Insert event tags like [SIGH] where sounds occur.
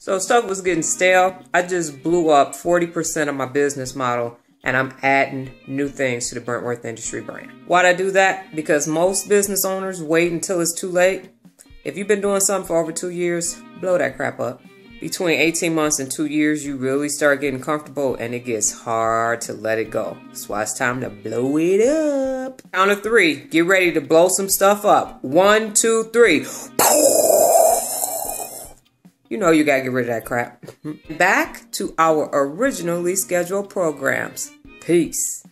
So stuff was getting stale. I just blew up 40% of my business model and I'm adding new things to the Brentworth Industry brand. Why'd I do that? Because most business owners wait until it's too late. If you've been doing something for over two years, blow that crap up. Between 18 months and two years, you really start getting comfortable and it gets hard to let it go. That's why it's time to blow it up. Count of three. Get ready to blow some stuff up. One, two, three. You know you gotta get rid of that crap. [LAUGHS] Back to our originally scheduled programs. Peace.